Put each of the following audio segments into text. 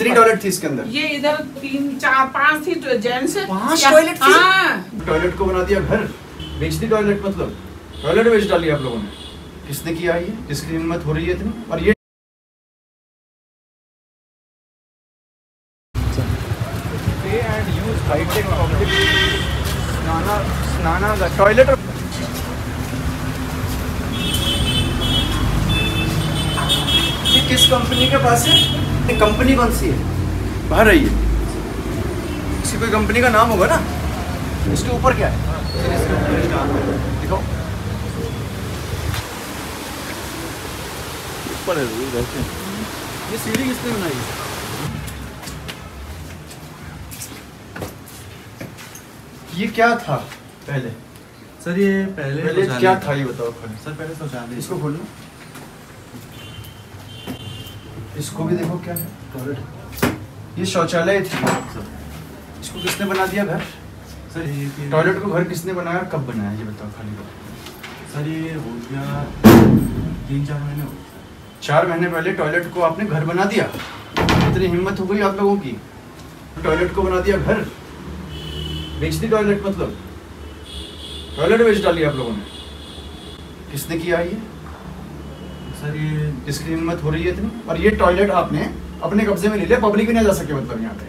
कितनी टॉयलेट थी इसके अंदर। ये इधर तीन चार पाँच थी तो जेंट्स पाँच टॉयलेट थी? हाँ। टॉयलेट को बना दिया घर। बेच दी टॉयलेट मतलब। टॉयलेट बेच डाली आप लोगों ने। किसने किया ये? जिसकी हिम्मत हो रही है इतनी। और ये टॉयलेट ये किस कंपनी के पास है? ये कंपनी कौन सी है? बाहर रही है इसकी कोई कंपनी का नाम होगा ना? इसके ऊपर क्या है? दिखाओ ऊपर है ये सीढ़ी किसने बनाई ये क्या था पहले? सर ये पहले पहले क्या था ये बताओ सर पहले शौचालय इसको खोलो इसको भी देखो क्या है। टॉयलेट ये शौचालय थी। इसको किसने बना दिया घर? सर ये टॉयलेट को घर किसने बनाया? कब बनाया? ये बताओ खाली सर ये हो गया तीन चार महीने हो चार महीने पहले टॉयलेट को आपने घर बना दिया। इतनी हिम्मत हो गई आप लोगों की। टॉयलेट को बना दिया घर। बेच दी टॉयलेट मतलब? टॉयलेट बेच डाली आप लोगों ने। किसने किया ये? सर ये हिम्मत हो रही है इतनी और ये टॉयलेट आपने अपने कब्जे में ले लिया? पब्लिक भी नहीं जा सके मतलब यहाँ पे?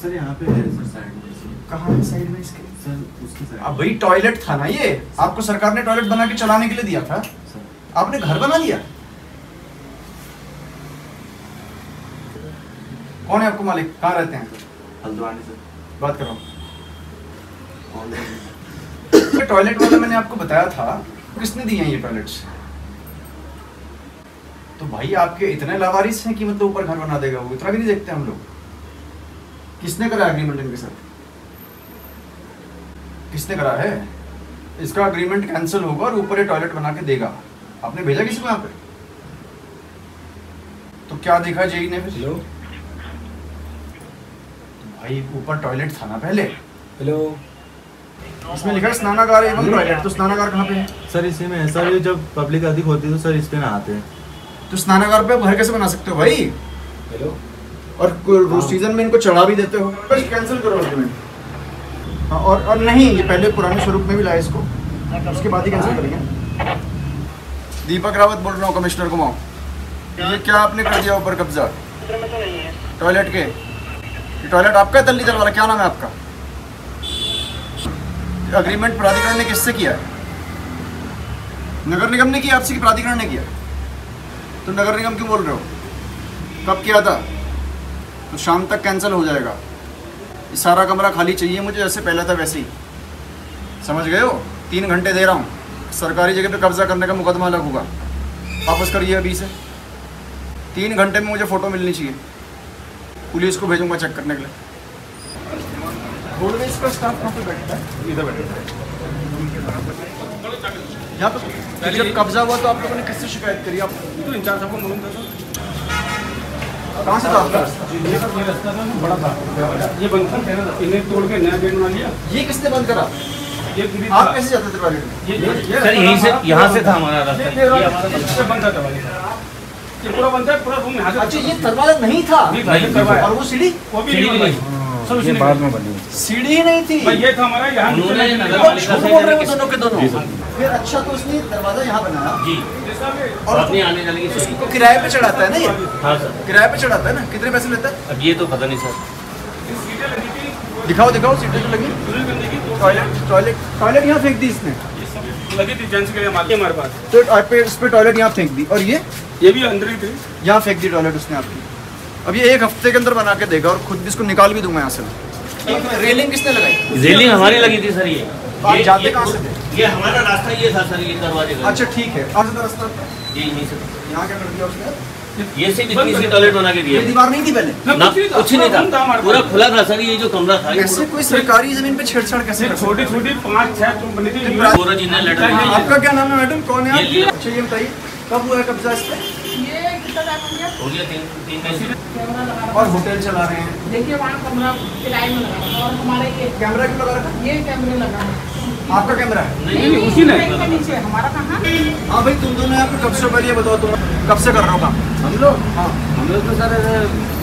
सर यहाँ पे है सर साइड में कहाँ है साइड में इसके? सर उसकी साइड अब भाई टॉयलेट था ना ये? आपको सरकार ने टॉयलेट बना के चलाने के लिए दिया था? सर। आपने घर बना लिया? कौन है आपको मालिक? कहाँ रहते हैं? हल्द्वानी सर। बात करो ये टॉयलेट वाला मैंने आपको बताया था। किसने दिए हैं ये टॉयलेट्स तो भाई आपके इतने लावारिस हैं कि मतलब ऊपर घर बना देगा वो इतना भी नहीं देखते हम लोग। किसने करा एग्रीमेंट इनके साथ? किसने करा है? इसका अग्रीमेंट कैंसिल होगा और ऊपर ये टॉयलेट बना के देगा। आपने भेजा किसी को यहाँ पे? तो क्या देखा जेई ने फिर? हेलो भाई ऊपर टॉयलेट था ना पहले। हेलो इसमें लिखा है स्नानागार एवं टॉयलेट तो स्नानागार कहाँ पे है? सर इसी में है। सर ये जब पब्लिक अधिक होती है तो सर इस पे नहाते हैं। तो स्नानागार पे आप घर कैसे बना सकते हो भाई? हेलो? और सीज़न में इनको चढ़ा भी देते हो? बस कैंसिल करो हाँ और और नहीं ये पहले पुराने स्वरूप में भी लाए इसको। उसके बाद ही कैंसिल करेंगे। दीपक रावत बोल रहा हूँ कमिश्नर कुमाऊँ ये क्या आपने कर दिया ऊपर कब्जा? टॉयलेट के? टॉयलेट आपका है तल्ली वाला क्या नाम है आपका? अग्रीमेंट प्राधिकरण ने किससे किया है? नगर निगम ने किया आपसे कि प्राधिकरण ने किया? तो नगर निगम क्यों बोल रहे हो? कब किया था? तो शाम तक कैंसिल हो जाएगा। ये सारा कमरा खाली चाहिए मुझे जैसे पहले था वैसे ही। समझ गए हो? तीन घंटे दे रहा हूँ। सरकारी जगह पे कब्जा करने का मुकदमा अलग होगा। वापस करिए अभी से तीन घंटे में मुझे फ़ोटो मिलनी चाहिए। पुलिस को भेजूँगा चेक करने के लिए। रोडवेज़ का स्टाफ कहाँ पे बैठता है? इधर बैठता है यहाँ पे जब कब्जा हुआ तो आप लोगों ने किससे शिकायत करी? आप तो इंचार्ज आपको मालूम था कहाँ से था आपका ये बड़ा था बंद था। इन्हें तोड़ के नया गेट बना लिया। ये किसने बंद करा? आप कैसे जाते थे टॉयलेट में? ये ये सर यहीं से यहाँ से था हमारा रास्ता। ये ये बंद था पूरा बंद है पूरा रूम अच्छा ये दरवाज़ा नहीं था? नहीं था, और वो सीढ़ी? वो भी नहीं बनवाई। सब उसने किया। सीढ़ी नहीं थी। भाई ये था हमारा यहाँ नीचे नहीं नगर पालिका से बोल रहे हो किस- दोनों के दोनों। फिर अच्छा तो उसने दरवाज़ा यहाँ बनाया। जी। और अपनी आने जाने की उसको किराए पे चढ़ाता है ना ये? हाँ सर। किराए पे चढ़ाता है ना? कितने पैसे लेता है? अब ये तो पता नहीं सर। ये दिखाओ दिखाओ सीटें तो लगी। Toilet toilet. टॉयलेट यहाँ फेंक दी इसने। लगी थी जेंट्स के लिए हमारे हमारे पास। तो पे इस पे टॉयलेट यहाँ फेंक दी। और ये? ये भी अंदर ही थी। यहाँ फेंक दी टॉयलेट उसने आपकी। अब ये एक हफ़्ते के अंदर बना के देगा और खुद भी इसको निकाल भी दूँगा यहाँ से। रेलिंग किसने लगाई? रेलिंग हमारी लगी थी सर ये। आप जाते कहाँ से थे? ये हमारा रास्ता ये था सर ये दरवाजे का अच्छा ठीक है। और से रास्ता ये यहीं से यहाँ क्या कर दिया उसने? ये सिर्फ़ इतनी सी टॉयलेट बना के ये दिए दीवार नहीं थी पहले? ना कुछ नहीं था। था पूरा खुला था सर ये जो कमरा था ऐसे कोई सरकारी ज़मीन पे छेड़छाड़ कैसे छोटी छोटी पाँच छह तुम बनी थी। पूरा सूरज इन्हें लेटर आपका क्या नाम है मैडम? कौन है ये आप। अच्छा ये बताइए। कब हुआ है कब्जा इस पे? ये हो हो गया तीन तीन महीने और होटल चला रहे हैं। देखिए वहाँ कमरा किराए में लगा और हमारे ये कैमरा क्यों लगा रखा? ये कैमरे लगा आपका कैमरा है? नहीं, नहीं, उसी ने। नीचे हमारा कहाँ? हाँ भाई तुम दोनों यहाँ पे कब से पहले ये बताओ तुम। कब से कर रहे हो काम? हम लोग? हाँ। हम लोग तो सर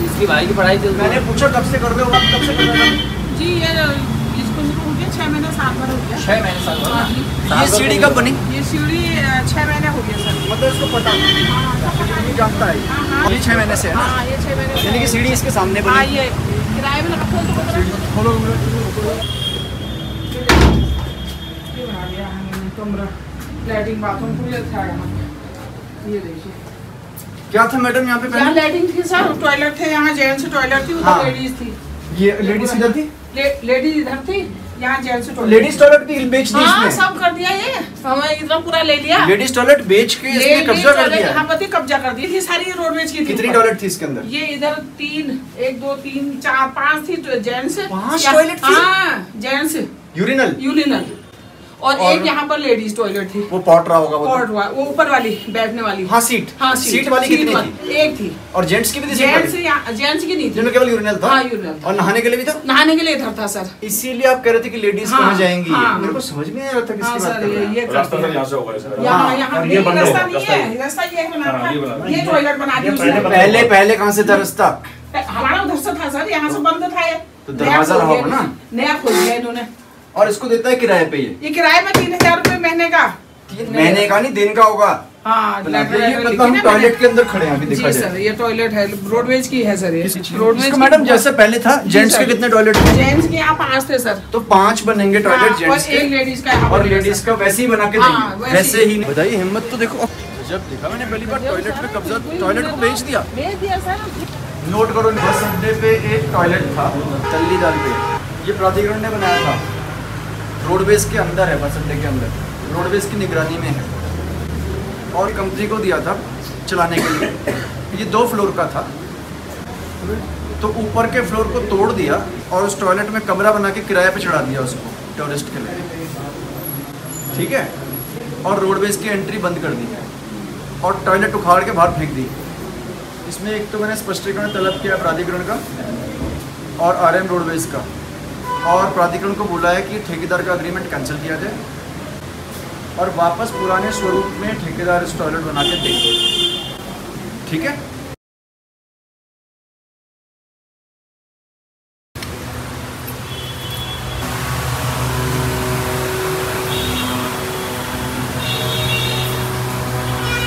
इसकी भाई की पढ़ाई चल रही मैंने पूछा कब से कर रहे हो आप कब से कर रहे हो? जी ये इसको शुरू हो गया छह महीने सात भर हो गया। छह महीने साल हाँ। जी। ये सीढ़ी कब बनी? ये सीढ़ी छह महीने हो इसको पता नहीं जानता है हाँ हाँ ये छह महीने से है हाँ ये यानी कि सीढ़ी इसके सामने हाँ बनी ये खोल तो ये बाथरूम पूरी अच्छा है ये देखिए। क्या था मैडम यहाँ पे पहले? लैट्रिन थी सर टॉयलेट थे यहाँ जेंट्स टॉयलेट थी हाँ। उधर लेडीज़ थी। ये लेडीज़ इधर थी? लेडीज़ इधर थी? यहाँ जेंट्स टॉयलेट लेडीज़ टॉयलेट भी बेच दी हाँ सब कर दिया ये। हमें इतना पूरा ले लिया। लेडीज़ टॉयलेट बेच के इसने कब्जा कर दिया। यहाँ पति कब्जा कर दी थी सारी रोडवेज़ की कितनी टॉयलेट थी इसके अंदर? ये इधर तीन एक दो तीन चार पाँच थी जेंट्स पाँच टॉयलेट थी? हाँ जेंट्स यूरिनल? यूरिनल। और, और- एक यहाँ पर लेडीज़ टॉयलेट थी। वो पॉट रहा होगा वो और वो ऊपर वाली बैठने वाली। हाँ सीट हाँ सीट सीट वाली कितनी थी? एक थी। और जेंट्स की भी थी जेंट्स जेंट्स की नहीं थी। केवल यूरिनल था? हाँ, था। और नहाने के लिए भी था? नहाने के लिए इधर था सर। इसीलिए आप कह रहे थे कि लेडीज़ हाँ, कहाँ जाएँगी। हाँ। मेरे को समझ में नहीं आ रहा था हाँ किसकी बात सर कर ये रहे हैं रास्ता यहाँ से होगा सर यहाँ हाँ, यहाँ ये ये रास्ता नहीं है रास्ता ये बना हाँ, ये बना था दिया। ये टॉयलेट बना दी उसने पहले पहले कहाँ से था रास्ता? हमारा उधर से था सर। यहाँ से बंद था ये। तो नया दरवाज़ा खोल रहा होगा ना? नया खोल दिया इन्होंने। और इसको देता है किराए पे ये। ये किराए में तीन हज़ार रूपए महीने का। महीने का नहीं दिन का होगा। हाँ बना ये मतलब हम टॉयलेट के अंदर खड़े हैं अभी देखा जी सर ये टॉयलेट है रोडवेज़ की है सर ये। रोडवेज़ इसको मैडम जैसे पहले था जेंट्स के कितने टॉयलेट थे? जेंट्स के यहाँ पाँच थे सर। तो पाँच बनेंगे टॉयलेट हाँ, और जेंट्स के। लेडीज़ का यहाँ और लेडीज़। का वैसे ही बना के हाँ, देंगे। वैसे ही। बताइए हिम्मत तो देखो जब देखा मैंने पहली बार टॉयलेट पे कब्जा टॉयलेट को बेच दिया। भेज दिया सर। नोट करो बस अड्डे पे एक टॉयलेट था तल्ली दाल पे। ये प्राधिकरण ने बनाया था। रोडवेज़ के अंदर है बस अड्डे के अंदर। रोडवेज़ की निगरानी में है। और कंपनी को दिया था चलाने के लिए। ये दो फ्लोर का था। तो ऊपर के फ्लोर को तोड़ दिया और उस टॉयलेट में कमरा बना के किराए पे चढ़ा दिया उसको टूरिस्ट के लिए। ठीक है? और रोडवेज़ की एंट्री बंद कर दी। और टॉयलेट उखाड़ के बाहर फेंक दी। इसमें एक तो मैंने स्पष्टीकरण तलब किया प्राधिकरण का और आर एम रोडवेज़ का। और प्राधिकरण को बोला है कि ठेकेदार का अग्रीमेंट कैंसिल किया जाए और वापस पुराने स्वरूप में ठेकेदार इस टॉयलेट बना के दे। ठीक है?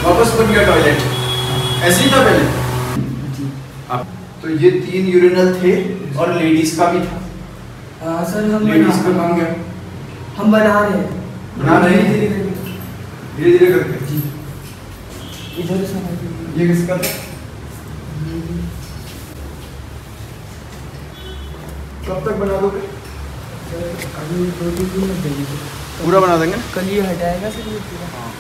वापस बन गया टॉयलेट ऐसे ही था पहले? अब तो ये तीन यूरिनल थे और लेडीज़ का भी था। हाँ सर हम लेडीज़ का बन गया हम बना रहे हैं। बना रहे हैं? धीरे धीरे करके? इधर से ये किसका था? कब तक बना दोगे? अभी दो तीन दिन में देंगे पूरा बना देंगे कल ये हटाएगा सर ये पूरा। हाँ।